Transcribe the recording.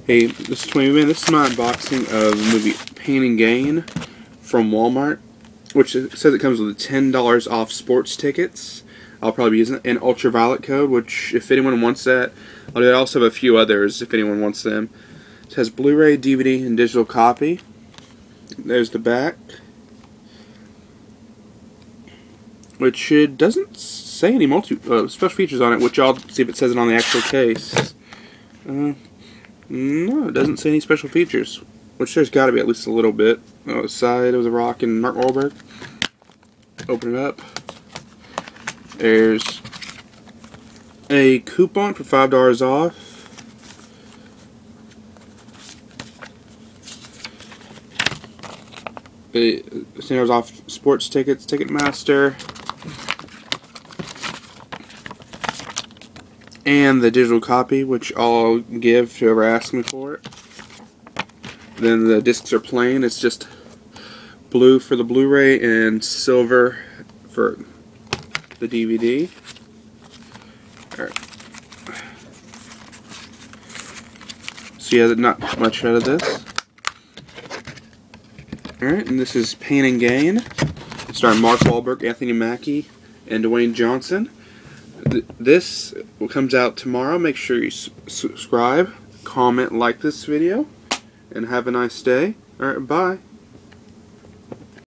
Hey, this is 20 Man. This is my unboxing of the movie Pain and Gain from Walmart, which says it comes with $10 off sports tickets. I'll probably be using an ultraviolet code, which if anyone wants that, I'll also have a few others if anyone wants them. It has Blu-ray, DVD, and digital copy. There's the back, which doesn't say any multi uh, special features on it, which I'll see if it says it on the actual case. Uh, no, it doesn't say any special features. Which there's got to be at least a little bit. Oh, the side of the rock and Mark Wahlberg. Open it up. There's a coupon for five dollars off. The $10 off sports tickets, Ticketmaster. And the digital copy, which I'll give to whoever asks me for it. Then the discs are plain. It's just blue for the Blu-ray and silver for the DVD. Alright. So yeah, not much out of this. Alright, and this is Pain and Gain, starring Mark Wahlberg, Anthony Mackie, and Dwayne Johnson this comes out tomorrow. Make sure you subscribe, comment, like this video, and have a nice day. Alright, bye.